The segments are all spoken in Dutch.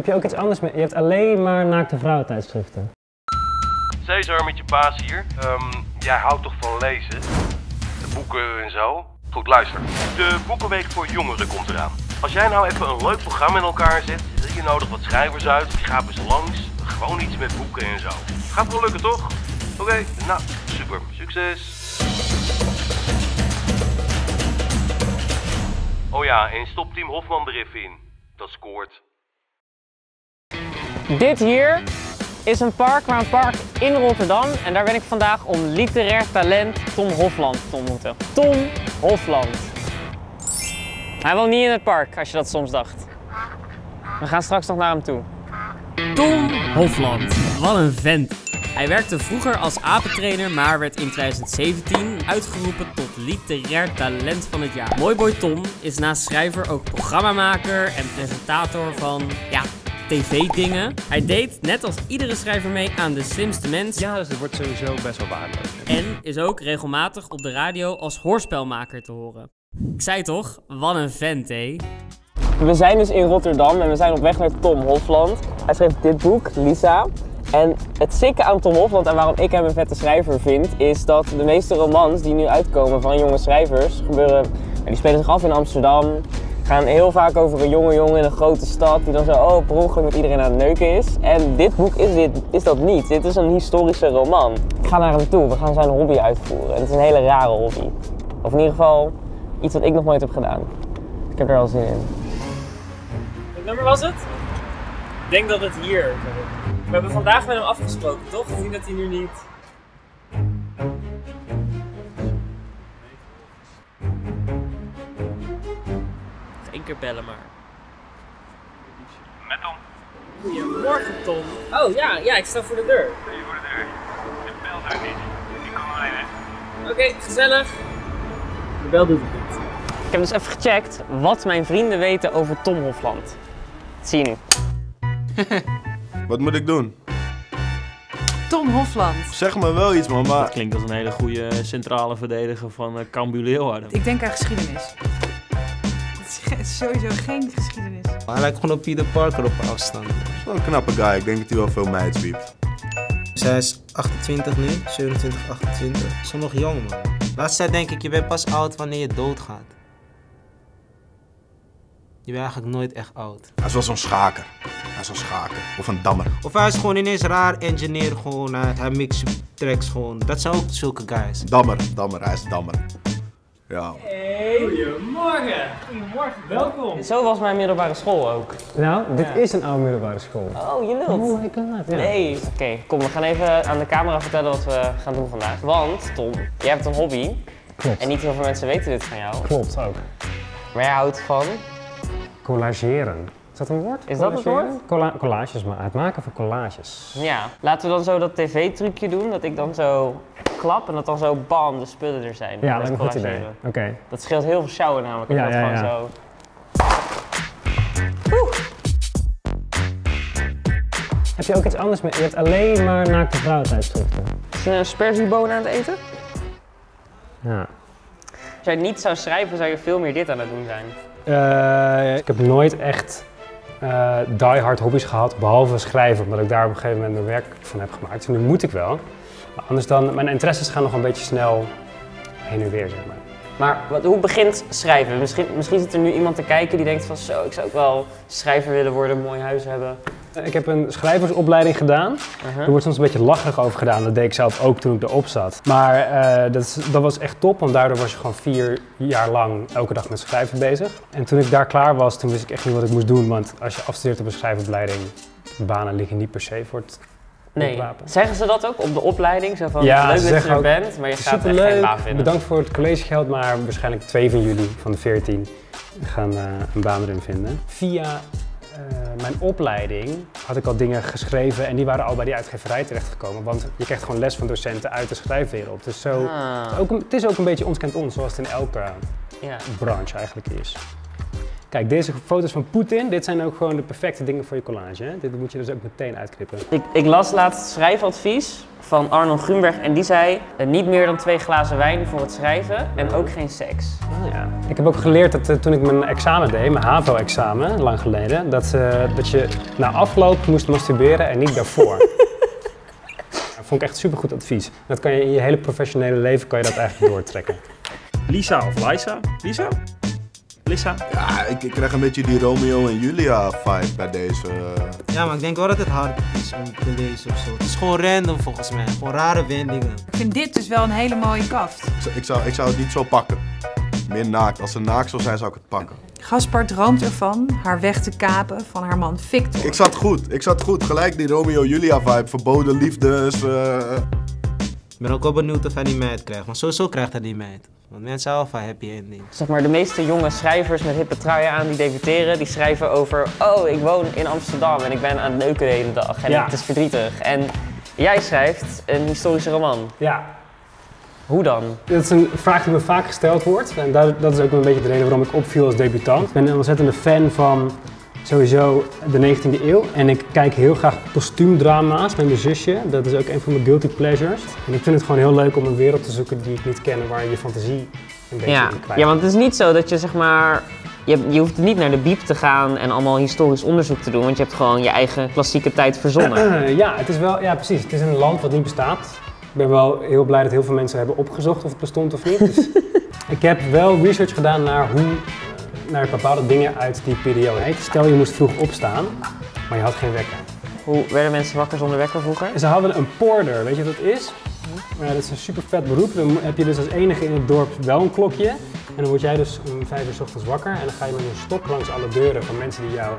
Heb je ook iets anders mee? Je hebt alleen maar naakte vrouwentijdschriften. Cesar met je baas hier. Ehm, jij houdt toch van lezen? Boeken en zo? Goed, luister. De Boekenweek voor Jongeren komt eraan. Als jij nou even een leuk programma in elkaar zet, je nodig wat schrijvers uit, die gaan eens langs. Gewoon iets met boeken en zo. Gaat wel lukken, toch? Oké, nou, super. Succes! Oh ja, en stop Team Hofman er even in. Dat scoort. Dit hier is een park, maar een park in Rotterdam. En daar ben ik vandaag om literair talent Tom Hofland te ontmoeten. Tom Hofland. Hij woont niet in het park, als je dat soms dacht. We gaan straks nog naar hem toe. Tom Hofland. Wat een vent. Hij werkte vroeger als apentrainer, maar werd in 2017 uitgeroepen tot literair talent van het jaar. Mooiboy Tom is naast schrijver ook programmamaker en presentator van, ja, tv-dingen. Hij deed, net als iedere schrijver, mee aan De Slimste Mens. Ja, dus het wordt sowieso best wel waardeloos. En is ook regelmatig op de radio als hoorspelmaker te horen. Ik zei toch, wat een vent, hé. We zijn dus in Rotterdam en we zijn op weg naar Tom Hofland. Hij schreef dit boek, Lisa. En het sikke aan Tom Hofland en waarom ik hem een vette schrijver vind, is dat de meeste romans die nu uitkomen van jonge schrijvers gebeuren, die spelen zich af in Amsterdam, gaan heel vaak over een jonge jongen in een grote stad die dan zo oh, per met iedereen aan het neuken is. En dit boek is, dit, is dat niet. Dit is een historische roman. Ik ga naar hem toe, we gaan zijn hobby uitvoeren. En het is een hele rare hobby. Of in ieder geval iets wat ik nog nooit heb gedaan. Ik heb er al zin in. Wat nummer was het? Ik denk dat het hier. We hebben vandaag met hem afgesproken, toch? Gezien dat hij nu niet. Keer bellen maar. Met Tom. Goedemorgen Tom. Oh ja, ja, ik sta voor de deur. Ben je voor de deur? De bel er niet. Ik kom alleen hè. Oké, gezellig. De bel doet het niet. Ik heb dus even gecheckt wat mijn vrienden weten over Tom Hofland. Dat zie je nu. Wat moet ik doen? Tom Hofland. Zeg me wel iets, man, maar... Klinkt als een hele goede centrale verdediger van uh, Cambuur Leeuwarden. Ik denk aan geschiedenis. Sowieso geen geschiedenis. Hij lijkt gewoon op Peter Parker op afstand. Wel een knappe guy. Ik denk dat hij wel veel meids wiept. Zij is 28 nu, 27, 28. Ze is nog jong, man. Laatst tijd denk ik, je bent pas oud wanneer je doodgaat. Je bent eigenlijk nooit echt oud. Hij is wel zo'n schaker. Hij is zo'n schaker. Of een dammer. Of hij is gewoon ineens raar engineer, gewoon. Hij, hij mixt tracks gewoon. Dat zijn ook zulke guys. Dammer, dammer. Hij is dammer. Ja. Goedemorgen. Goedemorgen. Welkom. Zo was mijn middelbare school ook. Nou, dit is een oude middelbare school. Oh, je lult. Oh my god, ja. Nee. Oké, kom, we gaan even aan de camera vertellen wat we gaan doen vandaag. Want, Tom, jij hebt een hobby. Klopt. En niet heel veel mensen weten dit van jou. Klopt ook. Maar jij houdt van... Collageren. Is dat een woord? Is dat het woord? Colla- collages, maar het maken van collages. Ja. Laten we dan zo dat tv-trucje doen. Dat ik dan zo klap en dat dan zo bam, de spullen er zijn. Ja, lijkt me een goed idee. collageren. Oké. Dat scheelt heel veel sjouwen namelijk. Ja, omdat ja, gewoon ja. zo... Heb je ook iets anders mee? Je hebt alleen maar naakte vrouwentijdschriften. Is een sperzieboon aan het eten? Ja. Als jij niet zou schrijven, zou je veel meer dit aan het doen zijn. Eh, ik heb nooit echt eh die hard hobby's gehad, behalve schrijven, omdat ik daar op een gegeven moment mijn werk van heb gemaakt. Dus nu moet ik wel. Anders dan, mijn interesses gaan nog een beetje snel heen en weer, zeg maar. Maar wat, hoe begint schrijven? Misschien, misschien zit er nu iemand te kijken die denkt van zo, ik zou ook wel schrijver willen worden, een mooi huis hebben. Eh, Ik heb een schrijversopleiding gedaan. Uh-huh. Er wordt soms een beetje lacherig over gedaan. Dat deed ik zelf ook toen ik erop zat. Maar eh, dat, is, dat was echt top, want daardoor was je gewoon vier jaar lang elke dag met schrijven bezig. En toen ik daar klaar was, toen wist ik echt niet wat ik moest doen. Want als je afstudeert op een schrijfopleiding, banen liggen niet per se voor het Nee. Zeggen ze dat ook op de opleiding? Zo van, Ja, leuk dat je er bent, maar je gaat echt geen baan vinden. bedankt voor het collegegeld, maar waarschijnlijk twee van jullie van de 14 gaan eh, een baan erin vinden. Via mijn opleiding had ik al dingen geschreven en die waren al bij die uitgeverij terechtgekomen. Want je krijgt gewoon les van docenten uit de schrijfwereld. Dus zo, Ah, ook het is ook een beetje ons kent ons, zoals het in elke ja. branche eigenlijk is. Kijk, deze foto's van Poetin, dit zijn ook gewoon de perfecte dingen voor je collage. Hè? Dit moet je dus ook meteen uitknippen. Ik, ik las laatst schrijfadvies van Arnold Grunberg en die zei eh, niet meer dan twee glazen wijn voor het schrijven en ook geen seks. Oh, ja. Ik heb ook geleerd dat eh, toen ik mijn examen deed, mijn HAVO-examen, lang geleden, dat, eh, dat je na afloop moest masturberen en niet daarvoor. dat vond ik echt supergoed advies. Dat kan je in je hele professionele leven kan je dat eigenlijk doortrekken. Lisa of Liza? Lisa? Lisa? Ja, ik, ik krijg een beetje die Romeo en Julia vibe bij deze. eh. Ja, maar ik denk wel dat het hard is om te lezen of zo. Het is gewoon random volgens mij. Gewoon rare wendingen. Ik vind dit dus wel een hele mooie kaft. Ik zou, ik, zou, ik zou het niet zo pakken. Meer naakt. Als ze naakt zou zijn, zou ik het pakken. Gaspar droomt ervan haar weg te kapen van haar man Victor. Ik zat goed, ik zat goed. Gelijk die Romeo-Julia vibe. Verboden liefdes. eh. Ik ben ook wel benieuwd of hij die meid krijgt. Maar sowieso krijgt hij die meid. Want mensen houden van happy ending. Zeg maar de meeste jonge schrijvers met hippe truien aan die debuteren, die schrijven over oh ik woon in Amsterdam en ik ben aan het neuken de hele dag en Ja. het is verdrietig. En jij schrijft een historische roman. Ja, Hoe dan? dat is een vraag die me vaak gesteld wordt. En dat, dat is ook een beetje de reden waarom ik opviel als debutant. Ik ben een ontzettende fan van sowieso de 19e eeuw. En ik kijk heel graag kostuumdrama's met mijn zusje. Dat is ook een van mijn guilty pleasures. En ik vind het gewoon heel leuk om een wereld te zoeken die ik niet ken en waar je fantasie een beetje Ja. in kwijt ja, want het is niet zo dat je zeg maar. Je, je hoeft niet naar de biep te gaan en allemaal historisch onderzoek te doen, want je hebt gewoon je eigen klassieke tijd verzonnen. Ja, het is wel, ja, precies. Het is een land wat niet bestaat. Ik ben wel heel blij dat heel veel mensen hebben opgezocht of het bestond of niet. Dus ik heb wel research gedaan naar hoe, naar bepaalde dingen uit die periode. Stel je moest vroeg opstaan, maar je had geen wekker. Hoe werden mensen wakker zonder wekker vroeger? Ze hadden een porter, weet je wat dat is? Ja, dat is een super vet beroep. Dan heb je dus als enige in het dorp wel een klokje. En dan word jij dus om vijf uur 's ochtends wakker. En dan ga je met een stok langs alle deuren van mensen die jou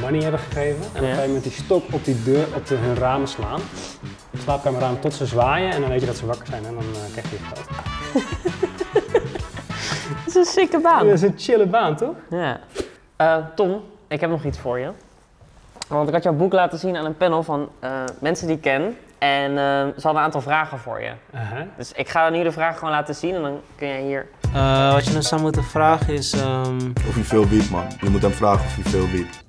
money hebben gegeven. En dan ga je met die stok op die deur, op de, hun ramen slaan. Slaapkamerraam tot ze zwaaien. En dan weet je dat ze wakker zijn en dan eh, krijg je je geld. Dat is een sikke baan. Dat is een chille baan, toch? Ja. Eh, Tom, ik heb nog iets voor je. Want ik had jouw boek laten zien aan een panel van eh, mensen die ik ken. En eh, ze hadden een aantal vragen voor je. Dus ik ga nu de vragen gewoon laten zien en dan kun jij hier... Eh, wat je dan zou moeten vragen is... ehm, Of hij veel wiet, man. Je moet hem vragen of hij veel wiet.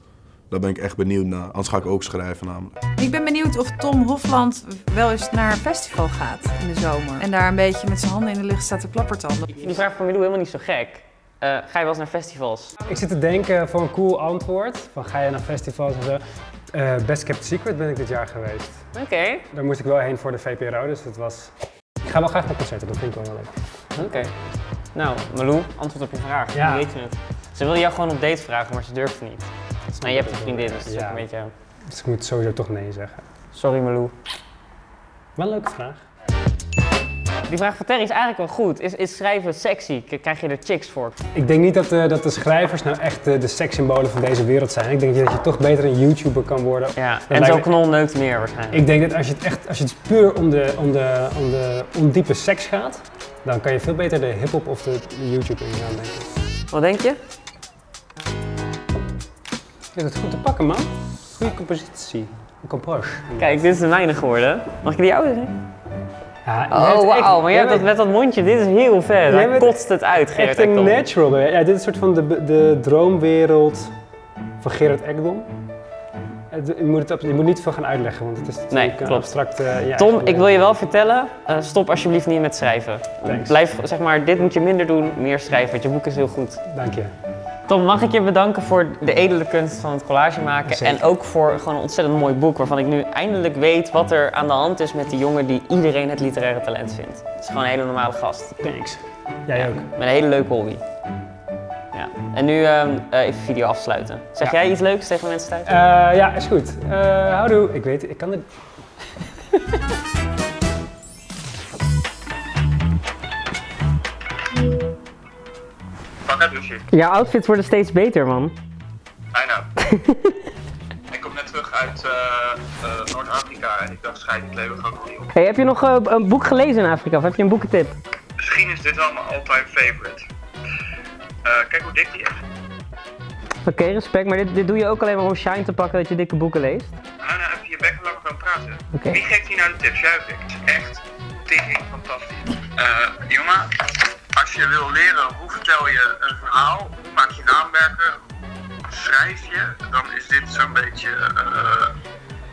Daar ben ik echt benieuwd naar. Anders ga ik ook schrijven, namelijk. Ik ben benieuwd of Tom Hofland wel eens naar een festival gaat in de zomer. En daar een beetje met zijn handen in de lucht staat te plappertanden. Ik vind die vraag van Milou helemaal niet zo gek. Eh, ga je wel eens naar festivals? Ik zit te denken voor een cool antwoord. Van ga je naar festivals en zo. Eh, Best Kept Secret ben ik dit jaar geweest. Oké, Daar moest ik wel heen voor de VPRO, dus het was... Ik ga wel graag naar concerten, dat vind ik wel heel leuk. oké. Nou, Milou, antwoord op je vraag. Ja. Hoe weet je het? Ze wilde jou gewoon op date vragen, maar ze durfde niet. Maar je hebt een vriendin, dus dat is ook een beetje... Dus ik moet sowieso toch nee zeggen. Sorry Milou. Wel een leuke vraag. Die vraag van Terry is eigenlijk wel goed. Is, is schrijven sexy? Krijg je er chicks voor? Ik denk niet dat de, dat de schrijvers nou echt de, de sekssymbolen van deze wereld zijn. Ik denk dat je toch beter een YouTuber kan worden. Ja, en me- knol neukt meer waarschijnlijk. Ik denk dat als je het echt, als je het puur om de, om de, om de ondiepe seks gaat, dan kan je veel beter de hip-hop of de, de YouTube ingaan, denk ik. Wat denk je? Je hebt het goed te pakken, man. Goede compositie. Een compos. Kijk, dit is de mijne geworden. Mag ik die jou zeggen? Ja, Oh, wauw. Maar jij hebt dat met dat mondje. Dit is heel vet. Hij kotst het uit, Gerrit Echt een natural. Ja, dit is een soort van de, de droomwereld van Gerard Ekdom. Je moet, het, je moet niet veel gaan uitleggen, want het is een klopt. abstract... ja, Tom, ik wil je wel vertellen, eh, stop alsjeblieft niet met schrijven. Thanks. Blijf, zeg maar, dit moet je minder doen, meer schrijven, want je boek is heel goed. Dank je. Tom, mag ik je bedanken voor de edele kunst van het collage maken Zeker. en ook voor gewoon een ontzettend mooi boek waarvan ik nu eindelijk weet wat er aan de hand is met die jongen die iedereen het literaire talent vindt. Het is gewoon een hele normale gast. Thanks. Jij Ja, ook. Met een hele leuke hobby. Ja. En nu ehm, eh, even video afsluiten. Zeg Ja. jij iets leuks tegen de mensen thuis? Eh, ja, is goed. Eh houdoe. Ik weet, ik kan het... Douche. Jouw outfits worden steeds beter, man. I know. ik kom net terug uit eh, eh, Noord-Afrika en ik dacht, scheid het leven gewoon opnieuw. Hey, heb je nog eh, een boek gelezen in Afrika of heb je een boekentip? Misschien is dit wel mijn all-time favorite. Kijk hoe dik die is. Oké, respect, maar dit, dit doe je ook alleen maar om shine te pakken dat je dikke boeken leest. Nou, nou, even je bek langer gaan praten. Wie geeft hier nou de tips? Jij of ik? Echt tering fantastisch. Eh, jongen, als je wil leren hoe vertel je een verhaal, hoe maak je raamwerken, schrijf je, dan is dit zo'n beetje, eh,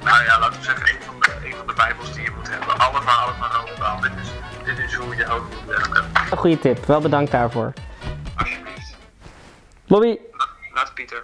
nou ja, laten we zeggen, een van, de, een van de bijbels die je moet hebben. Alle verhalen van Roald. Dit is, dit is hoe je ook moet werken. Een goede tip, wel bedankt daarvoor. Alsjeblieft. Bobby, Laat Pieter.